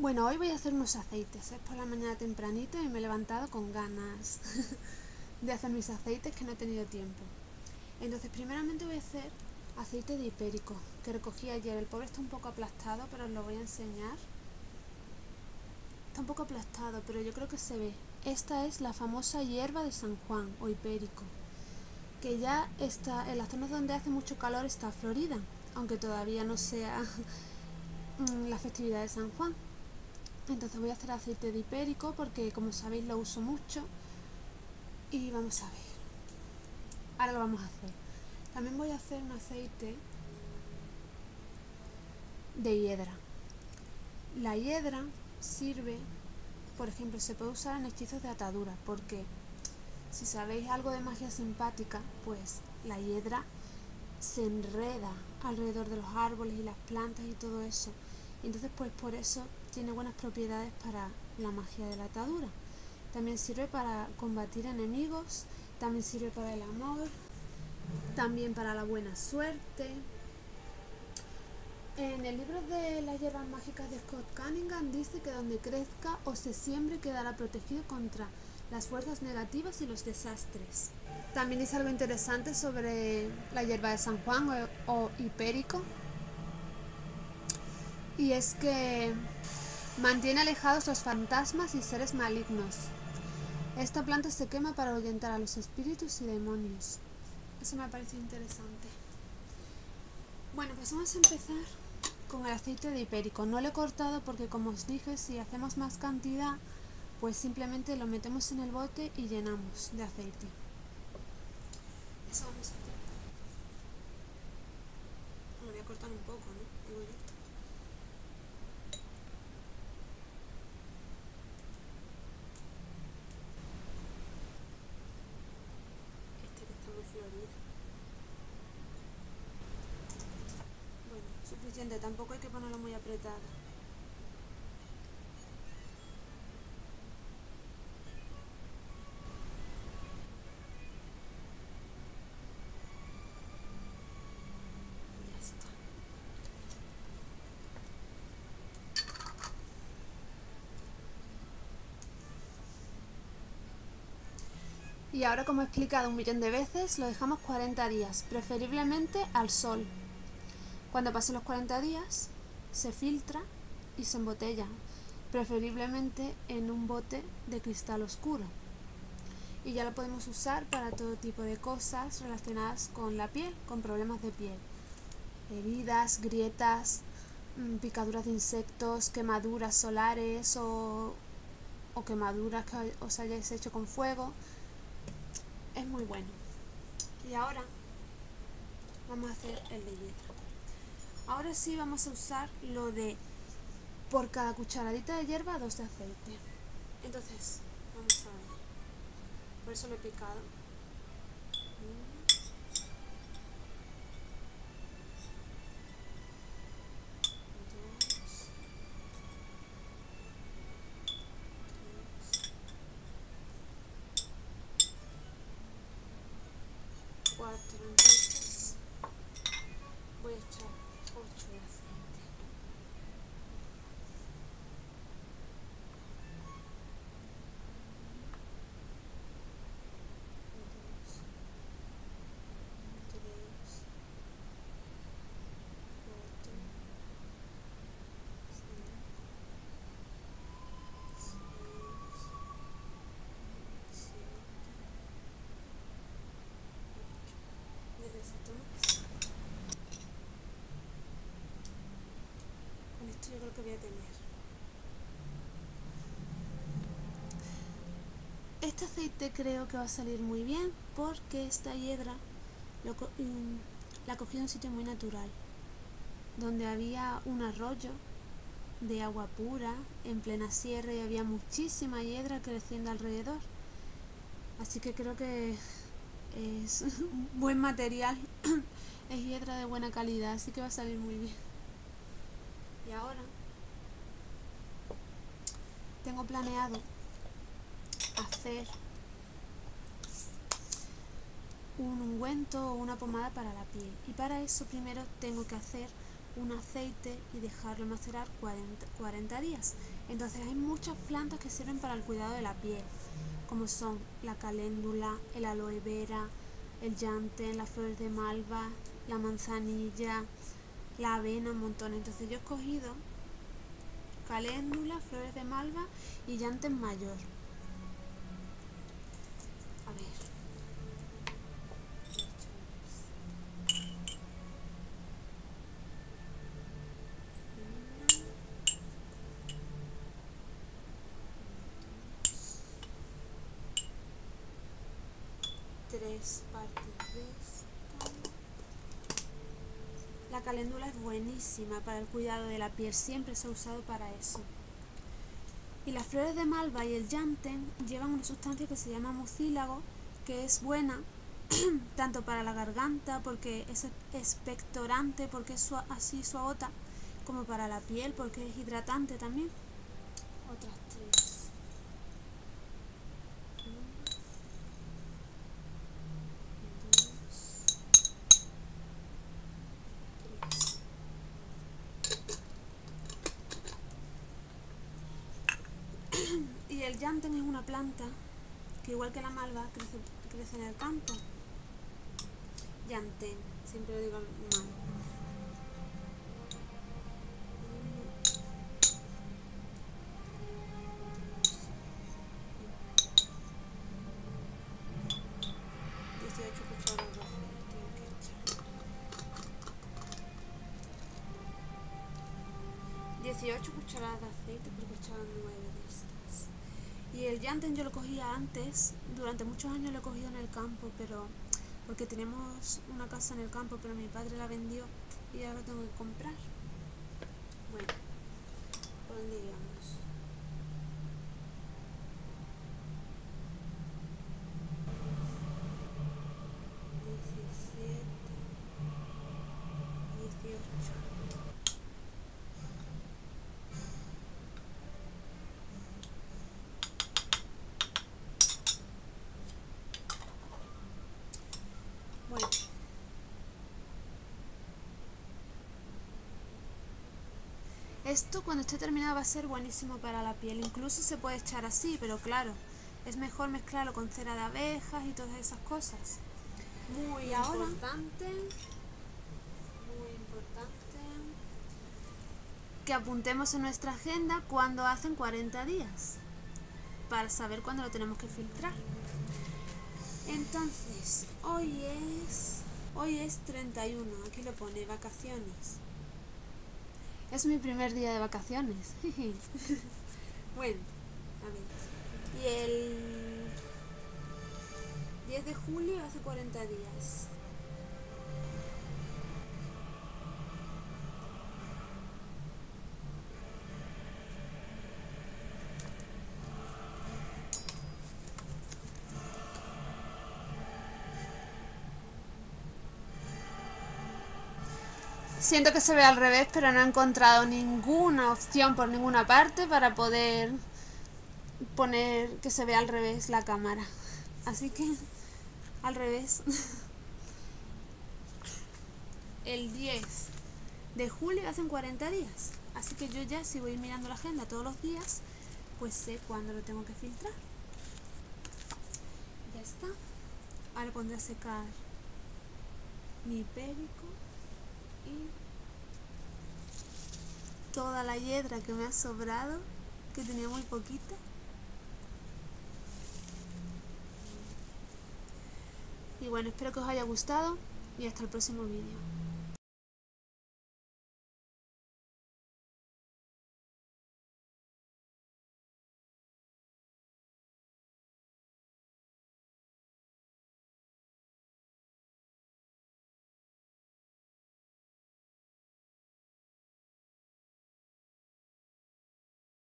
Bueno, hoy voy a hacer unos aceites. Es por la mañana tempranito y me he levantado con ganas de hacer mis aceites que no he tenido tiempo. Entonces, primeramente voy a hacer aceite de hipérico que recogí ayer. El pobre está un poco aplastado, pero os lo voy a enseñar. Está un poco aplastado, pero yo creo que se ve. Esta es la famosa hierba de San Juan o hipérico, que ya está en las zonas donde hace mucho calor está florida, aunque todavía no sea la festividad de San Juan. Entonces voy a hacer aceite de hipérico porque como sabéis lo uso mucho. Y vamos a ver. Ahora lo vamos a hacer. También voy a hacer un aceite de hiedra. La hiedra sirve, por ejemplo, se puede usar en hechizos de atadura porque si sabéis algo de magia simpática, pues la hiedra se enreda alrededor de los árboles y las plantas y todo eso. Entonces pues por eso tiene buenas propiedades para la magia de la atadura. También sirve para combatir enemigos, también sirve para el amor, también para la buena suerte. En el libro de las hierbas mágicas de Scott Cunningham dice que donde crezca o se siembre quedará protegido contra las fuerzas negativas y los desastres. También dice algo interesante sobre la hierba de San Juan o, o hipérico. Y es que Mantiene alejados los fantasmas y seres malignos. Esta planta se quema para ahuyentar a los espíritus y demonios. Eso me parece interesante. Bueno, pues vamos a empezar con el aceite de hipérico. No lo he cortado porque como os dije, si hacemos más cantidad, pues simplemente lo metemos en el bote y llenamos de aceite. Eso vamos a hacer. Lo voy a cortar un poco, ¿no? Digo yo. Bueno, tampoco hay que ponerlo muy apretado. Y ahora, como he explicado un millón de veces, lo dejamos 40 días, preferiblemente al sol. Cuando pasen los 40 días, se filtra y se embotella, preferiblemente en un bote de cristal oscuro. Y ya lo podemos usar para todo tipo de cosas relacionadas con la piel, con problemas de piel. Heridas, grietas, mm, picaduras de insectos, quemaduras solares o, o quemaduras que os hayáis hecho con fuego es muy bueno. Y ahora vamos a hacer el de. Ahora sí vamos a usar lo de por cada cucharadita de hierba dos de aceite. Entonces, vamos a ver. Por eso lo he picado. cuatro entonces voy a echar 8 de aceite dos tres cuatro cinco seis siete Con esto yo creo que voy a tener. Este aceite creo que va a salir muy bien porque esta hiedra mm, la cogí de un sitio muy natural, donde había un arroyo de agua pura en plena sierra y había muchísima hiedra creciendo alrededor. Así que creo que es buen material, es hiedra de buena calidad, así que va a salir muy bien. Y ahora tengo planeado hacer un ungüento o una pomada para la piel. Y para eso primero tengo que hacer un aceite y dejarlo macerar 40, 40 días. Entonces hay muchas plantas que sirven para el cuidado de la piel, como son la caléndula, el aloe vera, el llante, las flores de malva, la manzanilla, la avena, un montón. Entonces yo he escogido caléndula, flores de malva y llante mayor. A ver. Tres partes de esta. La caléndula es buenísima para el cuidado de la piel, siempre se ha usado para eso. Y las flores de malva y el llantén llevan una sustancia que se llama mucílago, que es buena tanto para la garganta porque es expectorante, porque es así suavota, como para la piel porque es hidratante también. Otras tres. El llantén es una planta que igual que la malva crece, crece en el campo. Llantén, siempre lo digo mal. 18 cucharadas de aceite porque echaban 9 de estas. Y el Yanten yo lo cogía antes, durante muchos años lo he cogido en el campo, pero porque tenemos una casa en el campo, pero mi padre la vendió y ahora lo tengo que comprar. Bueno, ¿por dónde Esto cuando esté terminado va a ser buenísimo para la piel. Incluso se puede echar así, pero claro, es mejor mezclarlo con cera de abejas y todas esas cosas. Muy importante. Muy importante. Que apuntemos en nuestra agenda cuando hacen 40 días. Para saber cuándo lo tenemos que filtrar. Entonces, hoy es... Hoy es 31. Aquí lo pone vacaciones. Es mi primer día de vacaciones. bueno, a ver. Y el 10 de julio hace 40 días. Siento que se ve al revés, pero no he encontrado ninguna opción por ninguna parte para poder poner que se vea al revés la cámara. Así que al revés. El 10 de julio hacen 40 días. Así que yo ya si voy mirando la agenda todos los días, pues sé cuándo lo tengo que filtrar. Ya está. Ahora pondré a secar mi périco toda la hiedra que me ha sobrado, que tenía muy poquita. Y bueno, espero que os haya gustado y hasta el próximo vídeo.